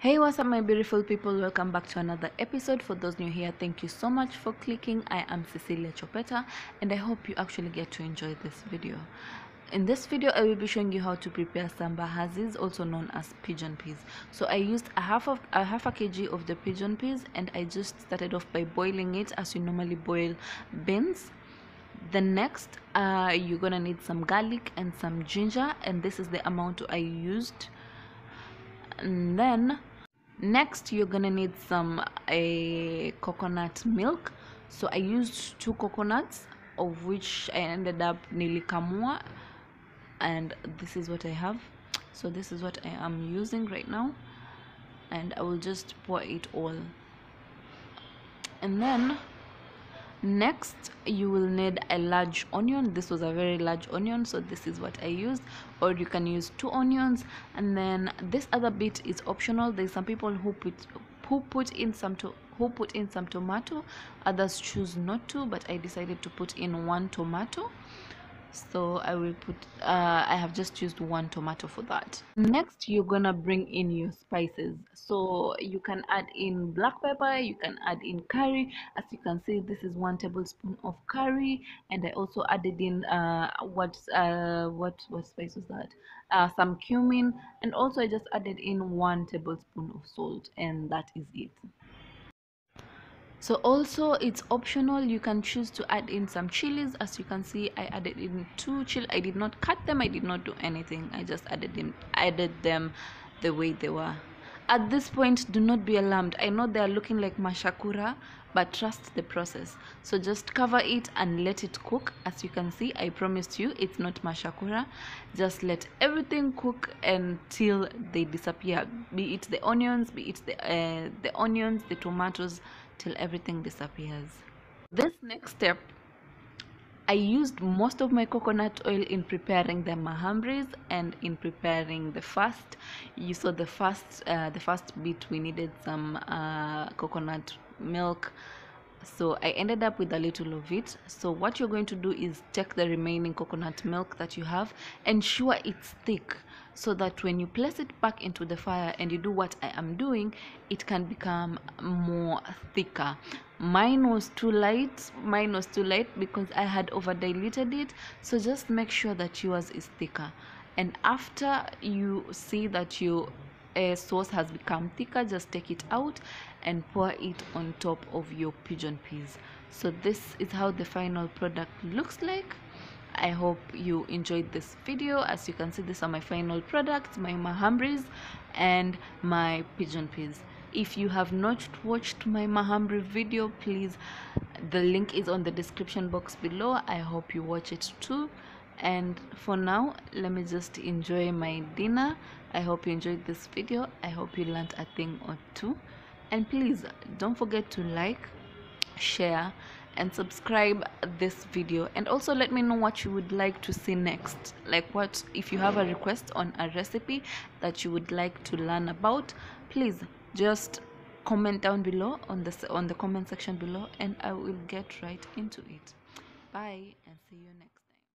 Hey, what's up, my beautiful people? Welcome back to another episode. For those new here, thank you so much for clicking. I am Cecilia Chopetta, and I hope you actually get to enjoy this video. In this video, I will be showing you how to prepare sambahazis, also known as pigeon peas. So I used a half of a half a kg of the pigeon peas, and I just started off by boiling it as you normally boil beans the next uh, you're gonna need some garlic and some ginger and this is the amount i used and then next you're gonna need some a coconut milk. So i used two coconuts of which i ended up nilikamua. And this is what i have. So this is what i am using right now. And i will just pour it all. And then next you will need a large onion. This was a very large onion so this is what i used. Or you can use two onions. And then this other bit is optional. There's some people who put who put in some to who put in some tomato. Others choose not to but i decided to put in one tomato so i will put uh, i have just used one tomato for that. Next you're gonna bring in your spices. So you can add in black pepper you can add in curry. As you can see this is one tablespoon of curry. And i also added in uh what uh what what spice was that? Uh some cumin. And also i just added in one tablespoon of salt and that is it so also it's optional. You can choose to add in some chilies. As you can see i added in two chili i did not cut them. I did not do anything. I just added in added them the way they were at this point do not be alarmed. I know they are looking like mashakura but trust the process. So just cover it and let it cook. As you can see i promised you it's not mashakura. Just let everything cook until they disappear. Be it the onions be it the uh, the onions the tomatoes till everything disappears. This next step I used most of my coconut oil in preparing the mahambris and in preparing the first. You saw the first, uh, the first bit we needed some uh, coconut milk. So I ended up with a little of it. So what you're going to do is take the remaining coconut milk that you have, ensure it's thick so that when you place it back into the fire and you do what I am doing, it can become more thicker. Mine was too light, mine was too light because I had over diluted it. So just make sure that yours is thicker. And after you see that your uh, sauce has become thicker, just take it out and pour it on top of your pigeon peas. So this is how the final product looks like i hope you enjoyed this video as you can see these are my final products my mahambris and my pigeon peas if you have not watched my mahamri video please the link is on the description box below. I hope you watch it too. And for now let me just enjoy my dinner. I hope you enjoyed this video. I hope you learned a thing or two. And please don't forget to like share and subscribe this video. And also let me know what you would like to see next. Like what if you have a request on a recipe that you would like to learn about please just comment down below on the on the comment section below and i will get right into it. Bye and see you next